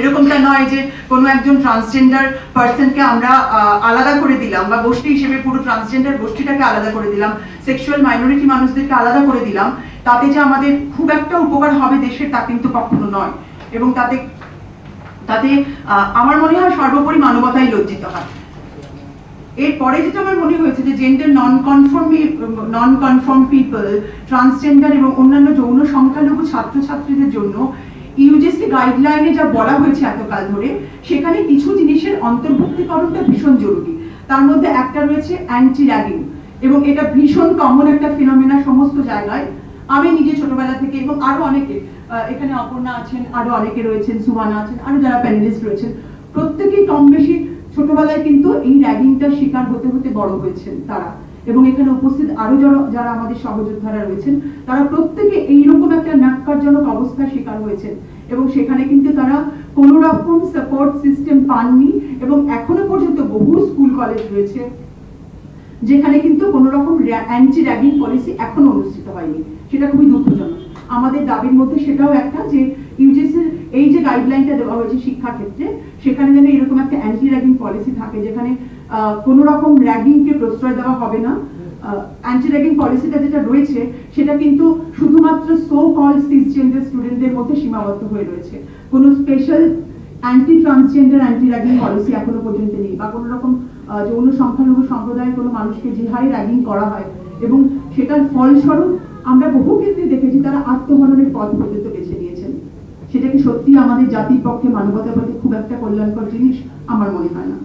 এরকমটা নয় যে কোনো একজন ট্রান্সজেন্ডার পার্সনকে আমরা আলাদা করে দিলাম বা গোষ্ঠী হিসেবে পুরো ট্রান্সজেন্ডার গোষ্ঠীটাকে আলাদা করে দিলাম সেক্সুয়াল মাইনরিটি মানুষদেরকে আলাদা করে দিলাম, তাতে যে আমাদের খুব একটা উপকার হবে দেশের তা কিন্তু কখনো নয়। এবং তাতে তাতে আমার মনে হয় সর্বোপরি মানবতাই লজ্জিত হয়। এরপরে যেটা আমার মনে হয়েছে যে gender non conforming non conform people transgender এবং অন্যান্য যৌন সংখ্যালঘু ছাত্রছাত্রীদের জন্য ইউজিসি গাইডলাইনে যা বলা হয়েছে এতকাল ধরে, সেখানে কিছু জিনিসের অন্তর্ভুক্তিকরণটা ভীষণ জরুরি। তার মধ্যে একটা রয়েছে অ্যান্টি র্যাগিং এবং এটা ভীষণ কমন একটা ফিনোমেনা সমস্ত জায়গায়। আমি নিজে ছোটবেলা থেকে এবং আরও অনেকে এখানে অপর্ণা আছেন, আরও অনেকে রয়েছেন, সুমানা আছেন, আরও যারা প্যানেলিস্ট রয়েছেন প্রত্যেকেই কম বেশি ছোটবেলায় কিন্তু এই র্যাগিংটার শিকার হতে হতে বড় হয়েছেন তারা। এবং এখানে উপস্থিত আরও যারা আমাদের সহযোদ্ধারা রয়েছেন, তারা প্রত্যেকে এইরকম একটা ন্যাক্কারজনক অবস্থার শিকার হয়েছেন। এবং সেখানে কিন্তু তারা কোনো রকম সাপোর্ট সিস্টেম পাননি এবং এখনও পর্যন্ত বহু স্কুল কলেজ রয়েছে, যেখানে কিন্তু কোন রকম অ্যান্টি র্যাগিং পলিসি এখনও অনুষ্ঠিত হয়নি। সেটা খুবই দুঃখজনক। আমাদের দাবির মধ্যে সেটাও একটা যে ইউজিসির এই যে গাইডলাইনটা দেওয়া হয়েছে শিক্ষা ক্ষেত্রে সেখানে যেন এরকম একটা অ্যান্টি থাকে, যেখানে কোন রকম র্যাগিংকে প্রশ্রয় দেওয়া হবে না। অ্যান্টি র্যাগিং পলিসিটা যেটা রয়েছে, সেটা কিন্তু শুধুমাত্র সো কল স্টুডেন্টদের মধ্যে সীমাবদ্ধ হয়ে রয়েছে। Special anti transgender anti ragging policy এখনও পর্যন্ত নেই বা কোনো রকম যৌন সংখ্যালঘু সম্প্রদায়ের কোনো মানুষকে র্যাগিং করা হয়। এবং সেটার ফলস্বরূপ আমরা বহু ক্ষেত্রে দেখেছি তারা আত্মহননের পথ পর্যন্ত বেছে নিয়েছেন। সেটা কি সত্যি আমাদের জাতির পক্ষে মানবতার পক্ষে খুব একটা কল্যাণকর জিনিস? আমার মনে হয় না।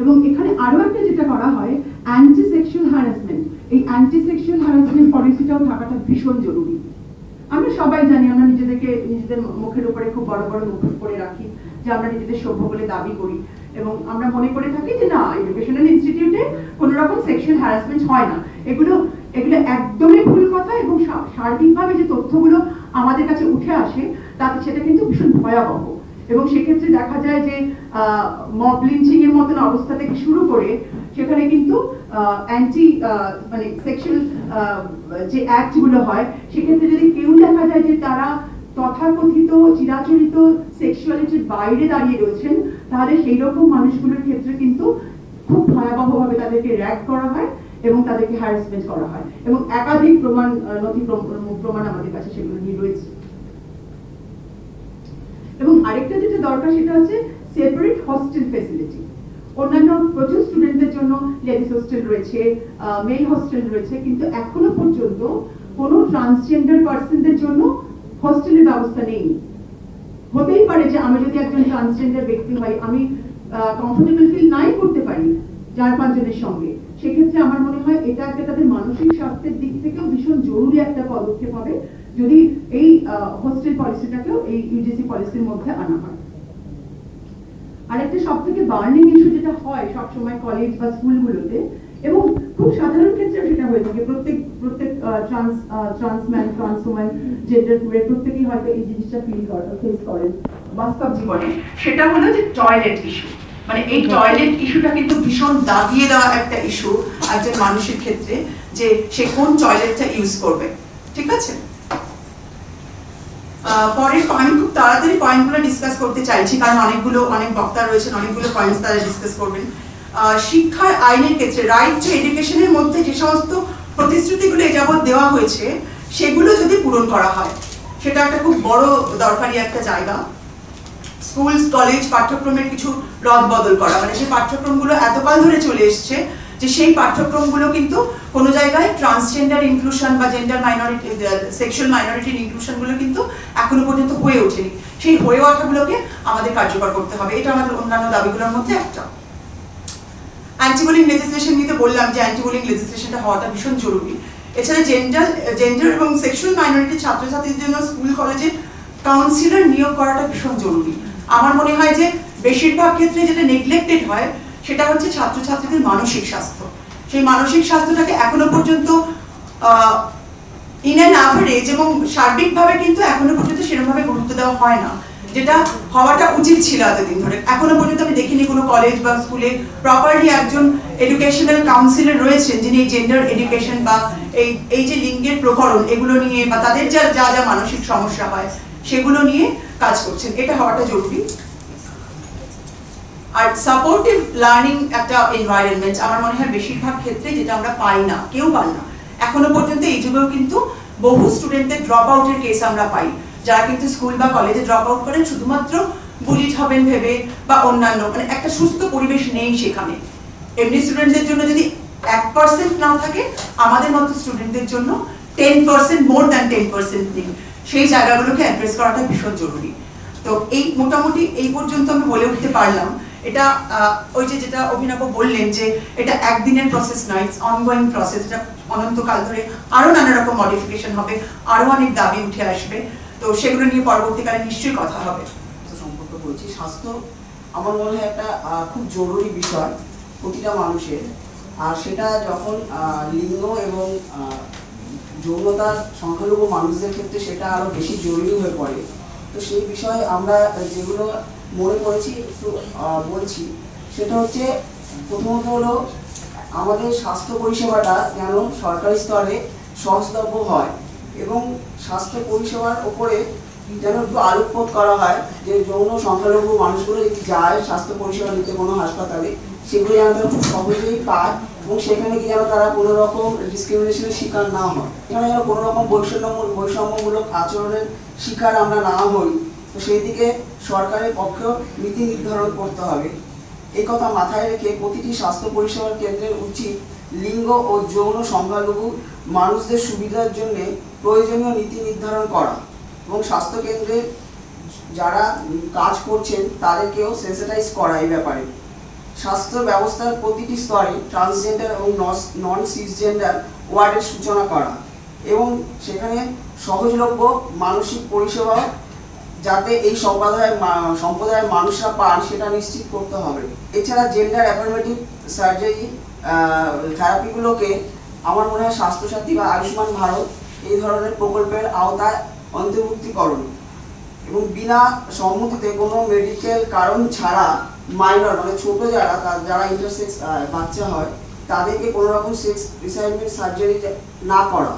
এবং এখানে আরও একটা যেটা করা হয় অ্যান্টি সেক্সুয়াল হ্যারাসমেন্ট এই অ্যান্টি সেক্সুয়াল হ্যারাসমেন্ট পলিসিটাও থাকাটা ভীষণ জরুরি। আমরা সবাই জানি, আমরা নিজেদেরকে, নিজেদের মুখের উপরে খুব বড় বড় রাখি যে আমরা নিজেদের সভ্য বলে দাবি করি। এবং আমরা মনে করে থাকি যে না এডুকেশনাল ইনস্টিটিউটে কোনো রকম সেক্সুয়াল হ্যারাসমেন্ট হয় না। এগুলো এগুলো একদমই ভুল কথা এবং সার্বিকভাবে যে তথ্যগুলো আমাদের কাছে উঠে আসে, তাতে সেটা কিন্তু ভীষণ ভয়াবহ। এবং সেক্ষেত্রে দেখা যায় যে মব লিঞ্চিং এর মতন অবস্থা থেকে শুরু করে সেখানে কিন্তু অ্যান্টি মানে সেক্সুয়াল যে হয়, সেক্ষেত্রে যদি কেউ দেখা যায় যে তারা তথাকথিত, চিরাচরিত সেক্সুয়ালিটির বাইরে দাঁড়িয়ে রয়েছেন, তাহলে সেই রকম মানুষগুলোর ক্ষেত্রে কিন্তু খুব ভয়াবহভাবে তাদেরকে র্যাক করা হয় এবং তাদেরকে হ্যারাসমেন্ট করা হয়। এবং একাধিক প্রমাণ নথি প্রমাণ আমাদের কাছে সেগুলো নিয়ে রয়েছে। এবং আরেকটা যেটা দরকার সেটা হচ্ছে সেপারেট হস্টেল ফেসিলিটি অন্যান্য প্রচুর স্টুডেন্টদের জন্য লেডিস হোস্টেল রয়েছে মেল হোস্টেল রয়েছে, কিন্তু এখনও পর্যন্ত কোনো ট্রান্সজেন্ডার পার্সনদের জন্য হোস্টেলের ব্যবস্থা নেই। হতেই পারে যে আমি যদি একজন ট্রান্সজেন্ডার ব্যক্তি হই, আমি কমফোর্টেবল ফিল নাই করতে পারি চার পাঁচজনের সঙ্গে। সেক্ষেত্রে আমার মনে হয় এটা একটা তাদের মানসিক স্বাস্থ্যের দিক থেকেও ভীষণ জরুরি একটা পদক্ষেপ হবে, যদি এই হোস্টেল পলিসিটাকেও এই ইউজিসি পলিসির মধ্যে আনা হয়। আরেকটা সব থেকে বার্নিং ইস্যু যেটা হয় সবসময় কলেজ বা স্কুলগুলোতে এবং খুব সাধারণ ক্ষেত্রে সেটা হয়ে থাকে। প্রত্যেক প্রত্যেক ট্রান্স ট্রান্সম্যান ট্রান্সওম্যান জেন্ডার কুড়ে প্রত্যেকেই হয়তো এই জিনিসটা ফিল করেন ফেস করেন বাস্তব জীবনে। সেটা হলো যে টয়লেট ইস্যু মানে এই টয়লেট ইস্যুটা কিন্তু ভীষণ দাবিয়ে দেওয়া একটা ইস্যু একজন মানুষের ক্ষেত্রে যে সে কোন টয়লেটটা ইউজ করবে। ঠিক আছে? পরের আমি খুব তাড়াতাড়ি পয়েন্টগুলো ডিসকাস করতে চাইছি, কারণ অনেকগুলো, অনেক বক্তা রয়েছেন, অনেকগুলো পয়েন্টস তারা ডিসকাস করবেন। শিক্ষার আইনের ক্ষেত্রে রাইট টু এডুকেশনের মধ্যে যে সমস্ত প্রতিশ্রুতিগুলো এ যাবৎ দেওয়া হয়েছে, সেগুলো যদি পূরণ করা হয়, সেটা একটা খুব বড় দরকারি একটা জায়গা। স্কুল কলেজ পাঠ্যক্রমের কিছু রদ বদল করা মানে যে পাঠ্যক্রমগুলো এতকাল ধরে চলে এসছে যে সেই পাঠ্যক্রমগুলো কিন্তু কোনো জায়গায় ট্রান্সজেন্ডার ইনক্লুশন বা জেন্ডার মাইনরিটি সেক্সুয়াল মাইনরিটির ইনক্লুশনগুলো কিন্তু এখনও পর্যন্ত হয়ে ওঠেনি। সেই হয়ে ওঠাগুলোকে আমাদের কার্যকর করতে হবে। এটা আমাদের অন্যান্য দাবিগুলোর মধ্যে একটা। অ্যান্টিবোলিং লেজিসলেশন নিতে বললাম যে অ্যান্টিবোলিং লেজিসলেশনটা হওয়াটা ভীষণ জরুরি। এছাড়া জেন্ডার জেন্ডার এবং সেক্সুয়াল মাইনরিটির ছাত্রছাত্রীদের জন্য স্কুল, কলেজে কাউন্সিলর নিয়োগ করাটা ভীষণ জরুরি। আমার মনে হয় যে বেশিরভাগ ক্ষেত্রে যেটা নেগলেক্টেড হয় সেটা হচ্ছে ছাত্রছাত্রীদের মানসিক স্বাস্থ্য। সেই মানসিক স্বাস্থ্যটাকে এখনও পর্যন্ত ইন অ্যান অ্যাভারেজ এবং সার্বিকভাবে কিন্তু এখনও পর্যন্ত সেরকমভাবে গুরুত্ব দেওয়া হয় না। যেটা হওয়াটা উচিত ছিল এতদিন ধরে। এখনও পর্যন্ত আমি দেখিনি কোনো কলেজ বা স্কুলে প্রপারলি একজন এডুকেশনাল কাউন্সিলর রয়েছেন যিনি এই জেন্ডার এডুকেশন বা এই এই যে লিঙ্গের প্রকরণ এগুলো নিয়ে বা তাদের যা যা যা মানসিক সমস্যা হয়, সেগুলো নিয়ে কাজ করছেন। এটা হওয়াটা জরুরি। আর সাপোর্টিভ লার্নিং একটা এনভায়রনমেন্ট আমার মনে হয় বেশিরভাগ ক্ষেত্রে যেটা আমরা পাই না, কেউ পান না। এখনও পর্যন্ত এই যুগেও কিন্তু বহু স্টুডেন্টদের ড্রপ আউটের কেস আমরা পাই। যারা কিন্তু স্কুল বা কলেজে ড্রপ আউট করেন শুধুমাত্র বুলিড হবেন ভেবে বা অন্যান্য মানে একটা সুস্থ পরিবেশ নেই সেখানে। এমনি স্টুডেন্টদের জন্য যদি এক পার্সেন্ট না থাকে, আমাদের মতো স্টুডেন্টদের জন্য ten percent more than ten percent নেই। সেই জায়গাগুলোকে অ্যাড্রেস করাটা ভীষণ জরুরি। তো এই মোটামুটি এই পর্যন্ত আমি বলে উঠতে পারলাম। এটা ওই যে যেটা অভিনব বললেন যে এটা একদিনের প্রসেস নয় ইটস অনগোয়িং প্রসেস এটা অনন্তকাল ধরে আরও নানা রকম মডিফিকেশন হবে আরও অনেক দাবি উঠে আসবে। তো সেগুলো নিয়ে পরবর্তীকালে নিশ্চয়ই কথা হবে। সম্পর্কে বলছি স্বাস্থ্য আমার মনে হয় একটা খুব জরুরি বিষয় প্রতিটা মানুষের। আর সেটা যখন লিঙ্গ এবং আহ, যৌনতার সংখ্যালঘু মানুষদের ক্ষেত্রে সেটা আরও বেশি জরুরি হয়ে পড়ে। তো সেই বিষয়ে আমরা যেগুলো মনে করেছি, একটু বলছি। সেটা হচ্ছে, প্রথমত হলো, আমাদের স্বাস্থ্য পরিষেবাটা যেন সরকারি স্তরে সহজলভ্য হয় এবং স্বাস্থ্য পরিষেবার ওপরে যেন একটু আলোকপাত করা হয়, যে যৌন সংখ্যালঘু মানুষগুলো যদি যায় স্বাস্থ্য পরিষেবা নিতে কোনো হাসপাতালে, সেগুলো যেন তারা খুব সহজেই পায় এবং সেখানে গিয়ে যেন তারা কোনো রকম ডিসক্রিমিনেশনের শিকার না হয়। এখানে যেন কোনো রকম বৈষম্য বৈষম্যমূলক আচরণের শিকার আমরা না হই। তো সেই দিকে সরকারের পক্ষেও নীতি নির্ধারণ করতে হবে। এই কথা মাথায় রেখে প্রতিটি স্বাস্থ্য পরিষেবার কেন্দ্রের উচিত লিঙ্গ ও যৌন সংখ্যালঘু মানুষদের সুবিধার জন্য প্রয়োজনীয় নীতি নির্ধারণ করা এবং স্বাস্থ্য কেন্দ্রে যারা কাজ করছেন তাদেরকেও সেন্সিটাইজ করা এই ব্যাপারে। স্বাস্থ্য ব্যবস্থার প্রতিটি স্তরে ট্রান্সজেন্ডার এবং নন সিসজেন্ডার ওয়ার্ডের সূচনা করা এবং সেখানে সহজলভ্য মানসিক পরিষেবা যাতে এই সম্প্রদায়ের সম্প্রদায়ের মানুষরা পান, সেটা নিশ্চিত করতে হবে। এছাড়া জেন্ডার অ্যাফার্মেটিভ সার্জারি থেরাপিগুলোকে আমার মনে হয় স্বাস্থ্যসাথী বা আয়ুষ্মান ভারত এই ধরনের প্রকল্পের আওতায় অন্তর্ভুক্তিকরণ। এবং বিনা সম্মতিতে কোনো মেডিকেল কারণ ছাড়া মাইনর মানে ছোট যারা যারা ইন্টারসেক্স বাচ্চা হয়, তাদেরকে কোনো রকম সেক্স রিসাইনমেন্ট সার্জারি না করা।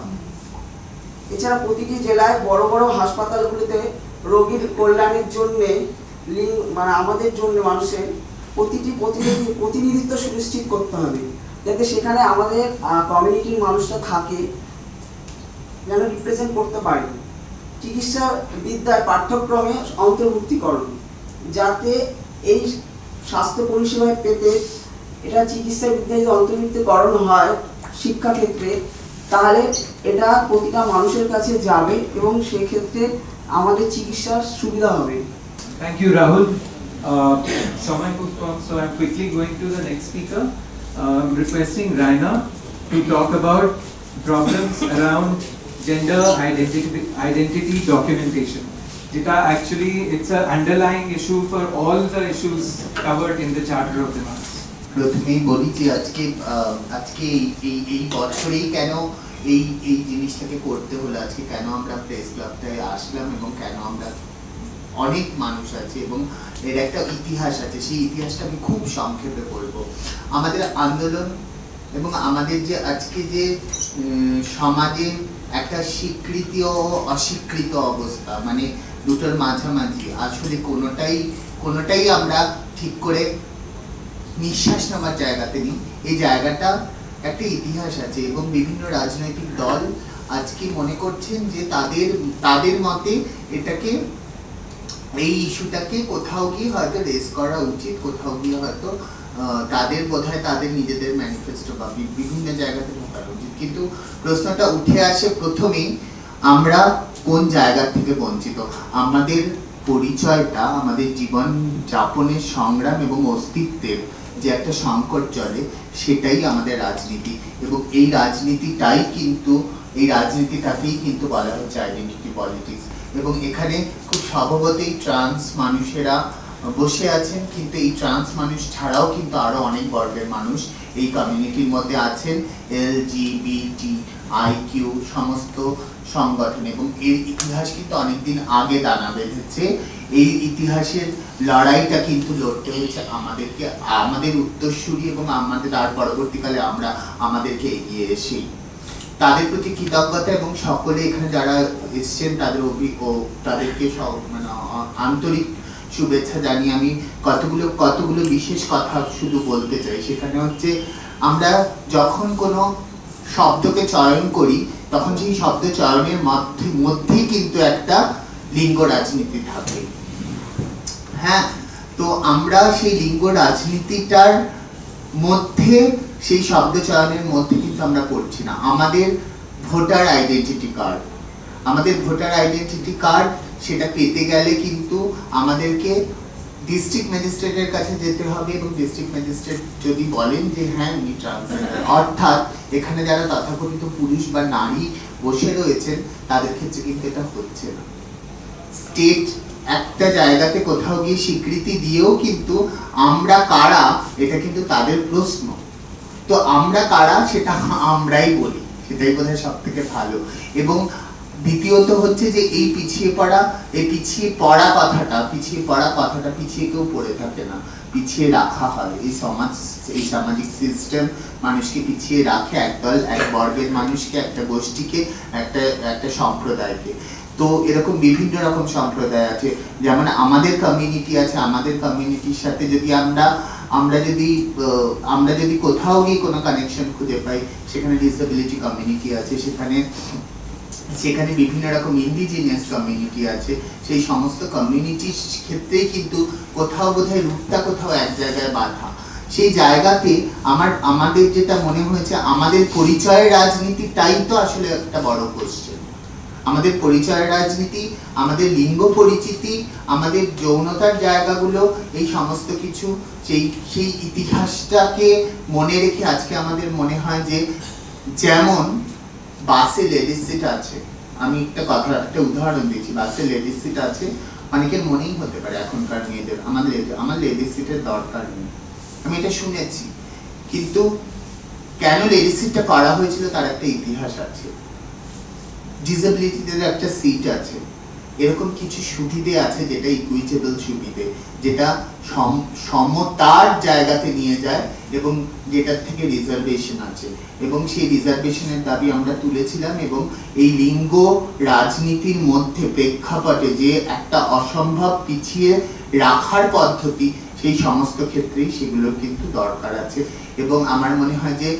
এছাড়া প্রতিটি জেলায় বড় বড় হাসপাতালগুলিতে রোগীর কল্যাণের জন্য মানে আমাদের জন্য মানুষের প্রতিটি প্রতিনিধি প্রতিনিধিত্ব সুনিশ্চিত করতে হবে। যাতে সেখানে আমাদের কমিউনিটির মানুষরা থাকে, যেন রিপ্রেজেন্ট করতে পারে। চিকিৎসা বিদ্যার পাঠ্যক্রমে অন্তর্ভুক্তিকরণ, যাতে এই স্বাস্থ্য পরিষেবায় পেতে এটা চিকিৎসা বিদ্যায় যদি অন্তর্ভুক্তিকরণ হয় শিক্ষাক্ষেত্রে, তাহলে এটা প্রতিটা মানুষের কাছে যাবে এবং সেক্ষেত্রে আমাদের চিকিৎসার সুবিধা হবে Thank you, Rahul. Uh, Shamay Puspam, so I'm quickly going to the next speaker. Uh, I'm requesting Raina to talk about problems around gender identity, identity documentation. Jita actually, it's an underlying issue for all the issues covered in the Charter of Demands. প্রথমেই বলি যে আজকে আহ, আজকে এই- এই এই বছরেই কেন এই এই জিনিসটাকে করতে হলো আজকে কেন আমরা প্রেস ক্লাবটায় আসলাম এবং কেন আমরা অনেক মানুষ আছে এবং এর একটা ইতিহাস আছে, সেই ইতিহাসটা আমি খুব সংক্ষেপে বলব। আমাদের আন্দোলন এবং আমাদের যে আজকে যে সমাজে একটা স্বীকৃতি ও অস্বীকৃত অবস্থা মানে দুটোর মাঝামাঝি, আসলে কোনোটাই কোনোটাই আমরা ঠিক করে নিঃশ্বাস নেওয়ার জায়গাতে নেই। এই জায়গাটা একটা ইতিহাস আছে এবং বিভিন্ন রাজনৈতিক দল আজকে মনে করছেন যে তাদের তাদের মতে এটাকে, এই ইস্যুটাকে কোথাও গিয়ে হয়তো রেস করা উচিত, কোথাও গিয়ে হয়তো তাদের বোধহয় তাদের নিজেদের ম্যানিফেস্টো বা বিভিন্ন জায়গাতে ঢোকানো উচিত। কিন্তু প্রশ্নটা উঠে আসে প্রথমেই আমরা কোন জায়গা থেকে বঞ্চিত? আমাদের পরিচয়টা, আমাদের জীবন যাপনের সংগ্রাম এবং অস্তিত্বের যে একটা সংকট চলে, সেটাই আমাদের রাজনীতি। এবং এই রাজনীতিটাই কিন্তু, এই রাজনীতিটাকেই কিন্তু বলা হচ্ছে আইডেন্টিটি পলিটিক্স এবং এখানে খুব স্বভাবতই ট্রান্স মানুষেরা বসে আছেন, কিন্তু এই ট্রান্স মানুষ ছাড়াও কিন্তু আরও অনেক বর্গের মানুষ এই কমিউনিটির মধ্যে আছেন। L G B T I Q সমস্ত সংগঠন এবং এর ইতিহাস কিন্তু অনেকদিন আগে দানা বেঁধেছে। এই ইতিহাসের লড়াইটা কিন্তু লড়তে হয়েছে আমাদেরকে। আমাদের উত্তরসূরি এবং আমাদের আর পরবর্তীকালে আমরা আমাদেরকে এগিয়ে এসেই তাদের প্রতি কৃতজ্ঞতা এবং সকলে এখানে যারা এসছেন, তাদের অভি ও তাদেরকে মানে আন্তরিক শুভেচ্ছা জানিয়ে আমি কতগুলো কতগুলো বিশেষ কথা শুধু বলতে চাই। সেখানে হচ্ছে আমরা যখন কোনো শব্দকে চয়ন করি, তখন সেই শব্দ চয়নের মধ্যে, মধ্যেই কিন্তু একটা লিঙ্গ রাজনীতি থাকে। হ্যাঁ তো আমরা সেই লিঙ্গ রাজনীতিটার মধ্যে, সেই শব্দ চয়নের মধ্যে কিন্তু আমরা পড়ছি না। আমাদের ভোটার আইডেন্টিটি কার্ড। আমাদের ভোটার আইডেন্টিটি কার্ড, সেটা পেতে গেলে কিন্তু আমাদেরকে ডিস্ট্রিক্ট ম্যাজিস্ট্রেটের কাছে যেতে হবে এবং ডিস্ট্রিক্ট ম্যাজিস্ট্রেট যদি বলেন যে হ্যাঁ উনি ট্রান্সজেন্ডার অর্থাৎ এখানে যারা তথাকথিত পুরুষ বা নারী বসে রয়েছেন, তাদের ক্ষেত্রে কিন্তু এটা হচ্ছে না। স্টেট একটা জায়গাতে কোথাও গিয়ে স্বীকৃতি দিয়েও কিন্তু আমরা কারা, এটা কিন্তু তাদের প্রশ্ন। তো আমরা কারা, সেটা আমরাই বলি। সেটাই বোধহয় সব থেকে ভালো। এবং দ্বিতীয়ত হচ্ছে যে এই পিছিয়ে পড়া, এই পিছিয়ে পড়া কথাটা, পিছিয়ে পড়া কথাটা পিছিয়ে কেউ পড়ে থাকে না। পিছিয়ে রাখা হয় এই সমাজ, এই সামাজিক সিস্টেম মানুষকে পিছিয়ে রাখে একদল এক বর্গের মানুষকে, একটা গোষ্ঠীকে, একটা একটা সম্প্রদায়কে। তো এরকম বিভিন্ন রকম সম্প্রদায় আছে। যেমন আমাদের কমিউনিটি আছে, আমাদের কমিউনিটির সাথে যদি আমরা আমরা যদি আমরা যদি কোথাও গিয়ে কোনো কানেকশন খুঁজে পাই, সেখানে ডিসেবিলিটি কমিউনিটি আছে, সেখানে সেখানে বিভিন্ন রকম ইন্ডিজিনিয়াস কমিউনিটি আছে, সেই সমস্ত কমিউনিটির ক্ষেত্রেই কিন্তু কোথাও বোধহয় রূপটা কোথাও এক জায়গায় বাধা। সেই জায়গাতে আমার, আমাদের যেটা মনে হয়েছে, আমাদের পরিচয়ের রাজনীতিটাই তো আসলে একটা বড় কোশ্চেন আমাদের পরিচয় রাজনীতি, আমাদের লিঙ্গ পরিচিতি, আমাদের যৌনতার জায়গাগুলো, এই সমস্ত কিছু, সেই সেই ইতিহাসটাকে মনে রেখে আজকে আমাদের মনে হয় যে যেমন বাসে লেডিস সিট আছে। আমি একটা কথা, একটা উদাহরণ দিচ্ছি, বাসে লেডিস সিট আছে, অনেকের মনেই হতে পারে এখনকার মেয়েদের আমার আমার লেডিস সিটের দরকার নেই। আমি এটা শুনেছি, কিন্তু কেন লেডিস সিটটা করা হয়েছিল তার একটা ইতিহাস আছে। ডিসেবিলিটিদের একটা সিট আছে। এরকম কিছু সুবিধে আছে যেটা ইকুইটেবল সুবিধে, যেটা সমতার জায়গাতে নিয়ে যায় এবং যেটার থেকে রিজার্ভেশন আছে। এবং সেই রিজার্ভেশনের দাবি আমরা তুলেছিলাম এবং এই লিঙ্গ রাজনীতির মধ্যে প্রেক্ষাপটে যে একটা অসম্ভব পিছিয়ে রাখার পদ্ধতি, সেই সমস্ত ক্ষেত্রেই সেগুলোর কিন্তু দরকার আছে। এবং আমার মনে হয় যে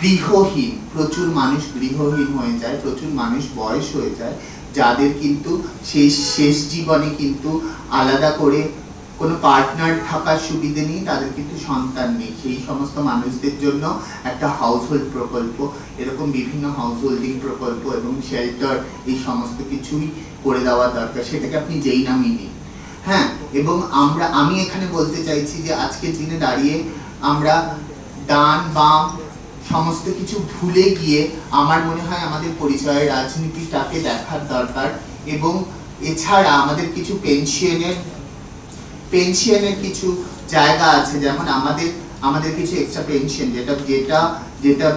গৃহহীন, প্রচুর মানুষ গৃহহীন হয়ে যায়, প্রচুর মানুষ বয়স হয়ে যায়। যাদের কিন্তু শেষ শেষ জীবনে কিন্তু আলাদা করে কোনো পার্টনার থাকার সুবিধে নেই, তাদের কিন্তু সন্তান নেই। সেই সমস্ত মানুষদের জন্য একটা হাউসহোল্ড প্রকল্প, এরকম বিভিন্ন হাউস হোল্ডিং প্রকল্প এবং শেল্টার এই সমস্ত কিছুই করে দেওয়া দরকার। সেটাকে আপনি যেই নামই নিন। হ্যাঁ এবং আমরা, আমি এখানে বলতে চাইছি যে আজকের দিনে দাঁড়িয়ে আমরা ডান বাম সমস্ত কিছু ভুলে গিয়ে আমার মনে হয় আমাদের পরিচয়ের রাজনীতিটাকে দেখার দরকার এবং এছাড়া আমাদের কিছু পেনশনের পেনশনের কিছু জায়গা আছে, যেমন আমাদের আমাদের কিছু এক্সট্রা পেনশন যেটা যেটা যেটা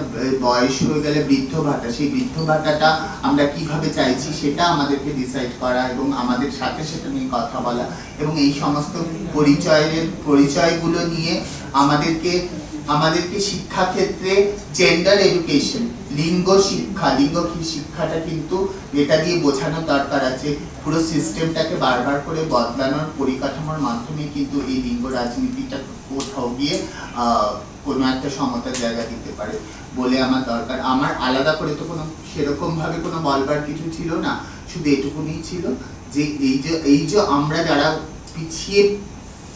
বয়স হয়ে গেলে বৃদ্ধ ভাতা, সেই বৃদ্ধ ভাতাটা আমরা কীভাবে চাইছি সেটা আমাদেরকে ডিসাইড করা এবং আমাদের সাথে সেটা নিয়ে কথা বলা এবং এই সমস্ত পরিচয়ের, পরিচয়গুলো নিয়ে আমাদেরকে আমাদেরকে শিক্ষা ক্ষেত্রে জেন্ডার এডুকেশন লিঙ্গ শিক্ষা, লিঙ্গ শিক্ষাটা কিন্তু এটা দিয়ে বোঝানোর দরকার আছে। পুরো সিস্টেমটাকে বারবার করে বদলানোর পরিকাঠামোর মাধ্যমে কিন্তু এই লিঙ্গ রাজনীতিটা কোথাও গিয়ে কোনো একটা সমতার জায়গা দিতে পারে বলে আমার দরকার। আমার আলাদা করে তো কোনো সেরকমভাবে কোনো বলবার কিছু ছিল না। শুধু এটুকুনি ছিল যে এই যে এই যে আমরা যারা পিছিয়ে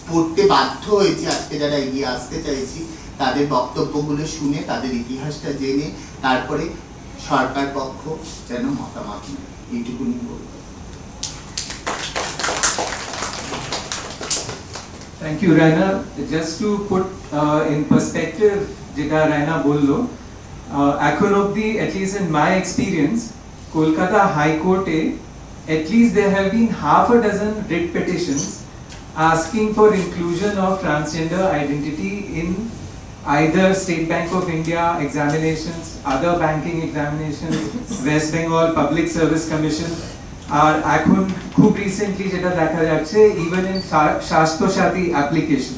পড়তে বাধ্য হয়েছি, আজকে যারা এগিয়ে আসতে চাইছি তাদের বক্তব্যগুলো শুনে তাদের ইতিহাসটা জেনে তারপরে সরকার পক্ষ যেন মতামত নেয় এইটুকুনি বলব Thank you, Raina. Just to put uh, in যেটা রায়না বলল, uh, এখন in my experience, Kolkata High Court at least there have been half a dozen writ petitions asking for inclusion of transgender identity in either State Bank of India examinations, other banking examinations, West Bengal Public Service Commission, আর এখন খুব recently যেটা দেখা যাচ্ছে even in স্বাস্থ্য সাথী application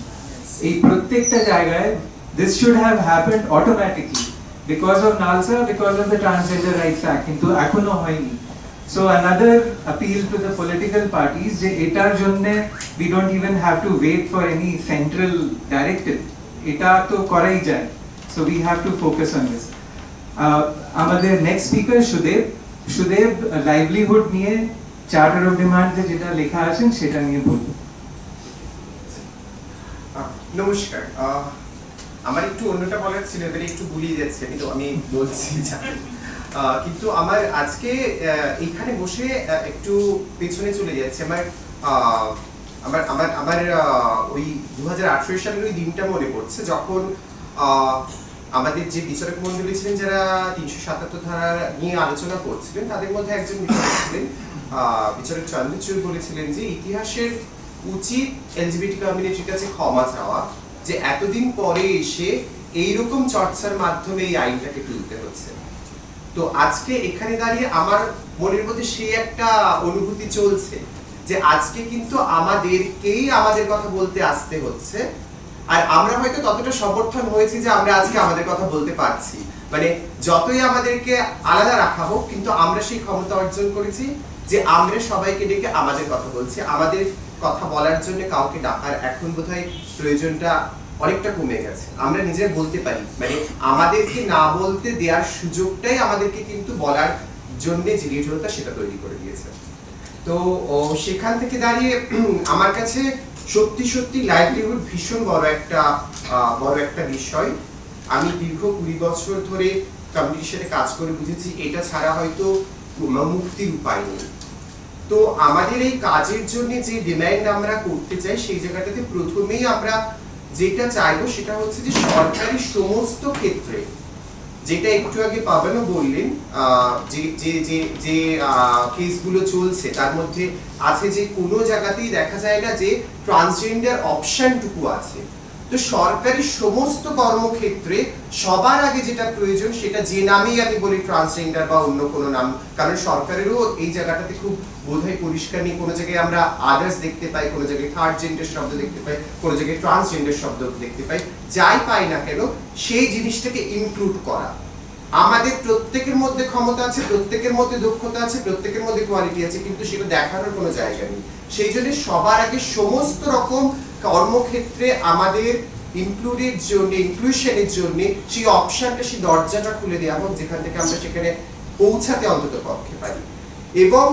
এই প্রত্যেকটা জায়গায় this should have happened automatically because of NALSA because of the transgender rights act কিন্তু এখনো হয়নি So another appeal to the political parties যে এটার জন্য we don't even have to wait for any central directive. এটা তো করাই যায়. We have to focus on this. Uh, আমাদের next speaker Sudeb. Sudeb livelihood নিয়ে চার্টার অফ ডিমান্ড যেটা লেখা আছেন সেটা নিয়ে বলব নমস্কার। আমার একটু অন্যটা বলার ছিল এবারে একটু গুলিয়ে যাচ্ছে কিন্তু আমি বলছি কিন্তু আমার আজকে এখানে বসে একটু পেছনে চলে যাচ্ছে। আমার আমার আমার আমার ওই দুহাজার আঠেরো সালের ওই দিনটা মনে পড়ছে যখন আমাদের যে বিচারক মন্ডলী ছিলেন যারা তিনশো সাতাত্তর ধারা নিয়ে আলোচনা করছিলেন, তাদের মধ্যে একজন বিচারক ছিলেন বিচারক চন্দ্রচূড় বলেছিলেন যে ইতিহাসের উচিত এলজিবিটি কমিউনিটির কাছে ক্ষমা চাওয়া, যে এতদিন পরে এসে এইরকম চর্চার মাধ্যমে এই আইনটাকে তুলতে হচ্ছে। তো আজকে এখানে দাঁড়িয়ে আমার মনের মধ্যে সেই একটা অনুভূতি চলছে। যে আজকে কিন্তু আমাদেরকেই আমাদের কথা বলতে আসতে হচ্ছে। আর আমরা হয়তো ততটা সমর্থন হয়েছি যে আমরা আজকে আমাদের কথা বলতে পারছি। মানে যতই আমাদেরকে আলাদা রাখা হোক, কিন্তু আমরা সেই ক্ষমতা অর্জন করেছি যে আমরা সবাইকে ডেকে আমাদের কথা বলছি। আমাদের কথা বলার জন্য কাউকে ডাকার এখন বোধহয় প্রয়োজনটা অনেকটা কমে গেছে। আমরা নিজে বলতে পারি। মানে আমাদেরকে না বলতে দেওয়ার সুযোগটাই আমাদেরকে কিন্তু বলার জন্য যে নির্ভরতা সেটা তৈরি করে তো সেখান থেকে দাঁড়িয়ে আমার কাছে সত্যি সত্যি লাইভলিহুড ভীষণ বড় একটা বড় একটা বিষয়। আমি দীর্ঘ কুড়ি বছর ধরে কমিউনিটির সাথে কাজ করে বুঝেছি, এটা ছাড়া হয়তো মুক্তির উপায় নেই। তো, আমাদের এই কাজের জন্য যে ডিমান্ড আমরা করতে চাই, সেই জায়গাটাতে প্রথমেই আমরা যেটা চাইব সেটা হচ্ছে যে সরকারি সমস্ত ক্ষেত্রে যেটা একটু আগে পাবেন বললেন যে যে যে যে কেসগুলো চলছে, তার মধ্যে আছে যে কোনো জায়গাতেই দেখা যায় না যে ট্রান্সজেন্ডার অপশনটুকু আছে। তো সরকারি সমস্ত কর্মক্ষেত্রে সবার আগে যেটা প্রয়োজন সেটা যে নামেই আমি বলি ট্রান্সজেন্ডার বা অন্য কোনো নাম, কারণ সরকারেরও এই জায়গাটাতে খুব বোধহয় পরিষ্কার নেই। কোনো জায়গায় আমরা আদার্স দেখতে পাই, কোনো জায়গায় থার্ড জেন্ডার শব্দ দেখতে পাই, কোনো জায়গায় ট্রান্সজেন্ডার শব্দ দেখতে পাই। যাই পাই না কেন, সেই জিনিসটাকে ইনক্লুড করা। আমাদের প্রত্যেকের মধ্যে ক্ষমতা আছে, প্রত্যেকের মধ্যে দক্ষতা আছে, প্রত্যেকের মধ্যে কোয়ালিটি আছে, কিন্তু সেটা দেখানোর কোনো জায়গা নেই। সেই জন্য সবার আগে সমস্ত রকম কর্মক্ষেত্রে আমাদের ইনক্লুডের জন্য ইনক্লুশনের জন্য সেই অপশনটা সেই দরজাটা খুলে দেওয়া হোক, যেখান থেকে আমরা সেখানে পৌঁছাতে অন্তত পক্ষে পারি। এবং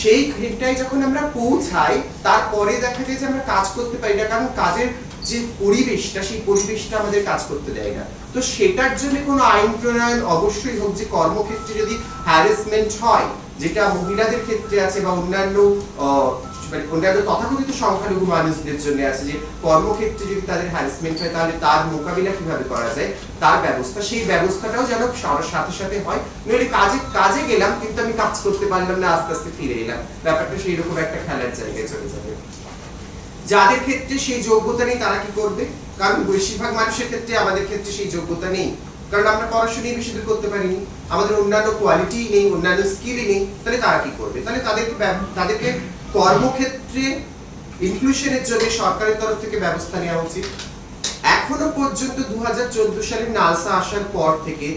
সেই ক্ষেত্রটায় যখন আমরা পৌঁছাই, তারপরে দেখা যায় যে আমরা কাজ করতে পারি না, কারণ কাজের যে পরিবেশটা, সেই পরিবেশটা আমাদের কাজ করতে দেয় না। তো সেটার জন্য কোনো আইন প্রণয়ন অবশ্যই হোক, যে কর্মক্ষেত্রে যদি হ্যারাসমেন্ট হয়, যেটা মহিলাদের ক্ষেত্রে আছে বা অন্যান্য মানে অন্যান্য তথাকথিত সংখ্যালঘু মানুষদের জন্য আছে, যে কর্মক্ষেত্রে যদি তাদের হয়, তাহলে তার মোকাবিলা কীভাবে করা যায়, তার ব্যবস্থা, সেই ব্যবস্থাটাও যেন সাথে সাথে হয়। নইলে কাজে কাজে গেলাম, কিন্তু আমি কাজ করতে পারলাম না, আস্তে আস্তে ফিরে এলাম। ব্যাপারটা সেই রকম একটা খেলার জায়গায় চলে যাবে। যাদের ক্ষেত্রে সেই যোগ্যতা নেই, তারা কি করবে? কারণ বেশিরভাগ মানুষের ক্ষেত্রে আমাদের ক্ষেত্রে সেই যোগ্যতা নেই। কারণ আমরা পড়াশোনাই বেশি দূর করতে পারিনি, আমাদের অন্যান্য কোয়ালিটি নেই, অন্যান্য স্কিলই নেই, তাহলে তারা কি করবে? তাহলে তাদেরকে তাদেরকে কর্মক্ষেত্রে ইনক্লুশনের জন্য সরকারের তরফ থেকে ব্যবস্থা নেওয়া উচিত। এখনও পর্যন্ত দু হাজার সালের নালসা আসার পর থেকে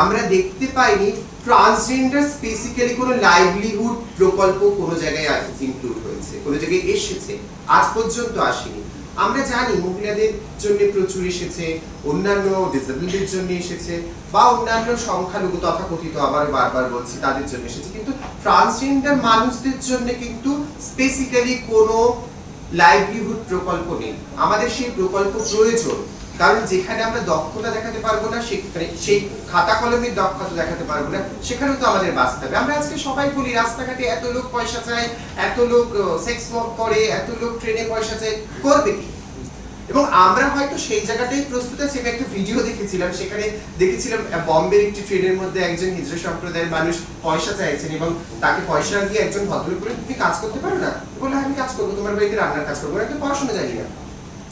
আমরা দেখতে পাইনি ট্রান্সজেন্ডার স্পেসিক্যালি কোনো লাইভলিহুড প্রকল্প কোনো জায়গায় ইনক্লুড হয়েছে, কোনো জায়গায় এসেছে। আজ পর্যন্ত আসেনি। আমরা জানি মহিলাদের জন্য প্রচুর এসেছে, অন্যান্য ডিসেবিলিটির জন্য এসেছে, বা অন্যান্য সংখ্যালঘু তথাকথিত আবার বারবার বলছি তাদের জন্য এসেছে, কিন্তু ট্রান্সজেন্ডার মানুষদের জন্য কিন্তু স্পেসিক্যালি কোনো লাইভলিহুড প্রকল্প নেই। আমাদের সেই প্রকল্প প্রয়োজন। কারণ যেখানে আমরা দক্ষতা দেখাতে পারব না সেখানে সেই খাতা কলমের দক্ষতা দেখাতে পারব না সেখানেও তো আমাদের বাঁচতে হবে। আমরা আজকে সবাই বলি রাস্তাঘাটে এত লোক পয়সা চায় এত লোক সেক্স ওয়ার্ক করে এত লোক ট্রেনে পয়সা চায় করবে কি? এবং আমরা হয়তো সেই জায়গাটাই প্রস্তুত আছি। আমি একটা ভিডিও দেখেছিলাম সেখানে দেখেছিলাম বম্বের একটি ট্রেনের মধ্যে একজন হিজড়া সম্প্রদায়ের মানুষ পয়সা চাইছেন এবং তাকে পয়সা দিয়ে একজন ভদ্রলোক বলে তুমি কাজ করতে পারো না? বলল "হ্যাঁ, আমি কাজ করব তোমার বাড়িতে রান্নার কাজ করব আমি পড়াশোনা জানি না।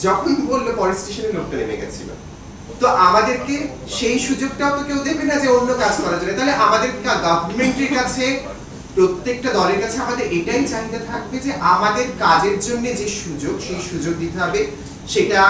যখন বলল পরের স্টেশনে লোকটা নেমে গেছিল। তো আমাদেরকে সেই সুযোগটাও তো কেউ দেবে না যে অন্য কাজ করার জন্য। তাহলে আমাদের গভর্নমেন্টের কাছে, প্রত্যেকটা দলের কাছে আমাদের এটাই চাহিদা থাকবে যে আমাদের কাজের জন্য যে সুযোগ, সেই সুযোগ দিতে হবে। সেটা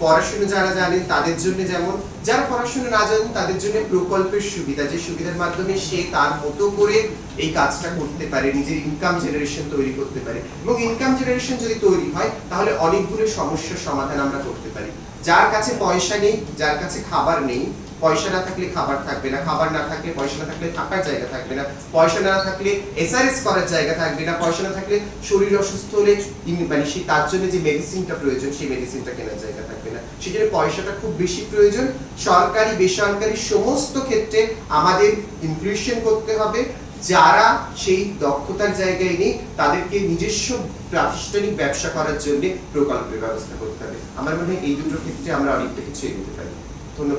পড়াশোনা যারা জানেন তাদের জন্য যেমন, যারা পড়াশোনা না জানেন তাদের জন্য প্রকল্পের সুবিধা, যে সুবিধার মাধ্যমে সে তার মতো করে এই কাজটা করতে পারে, নিজের ইনকাম জেনারেশন তৈরি করতে পারে। এবং ইনকাম জেনারেশন যদি তৈরি হয়, তাহলে অনেকগুলো সমস্যার সমাধান আমরা করতে পারি। যার কাছে পয়সা নেই, যার কাছে খাবার নেই পয়সা না থাকলে খাবার থাকবে না, খাবার না থাকলে পয়সা না থাকলে থাকার জায়গা থাকবে না, পয়সা না থাকলে এসআরএস করার জায়গা থাকবে না, পয়সা না থাকলে শরীর অসুস্থ হলে মানে সেই তার জন্য যে মেডিসিনটা প্রয়োজন, সেই মেডিসিনটা কেনার জায়গা থাকবে না। সেই জন্য পয়সাটা খুব বেশি প্রয়োজন। সরকারি, বেসরকারি সমস্ত ক্ষেত্রে আমাদের ইনক্লুশন করতে হবে। যারা সেই দক্ষতার জায়গায় নেই, তাদেরকে নিজস্ব প্রাতিষ্ঠানিক ব্যবসা করার জন্য প্রকল্পের ব্যবস্থা করতে হবে। আমার মনে হয় এই দুটো ক্ষেত্রে আমরা অনেকটা কিছু এগোতে পারি। こんな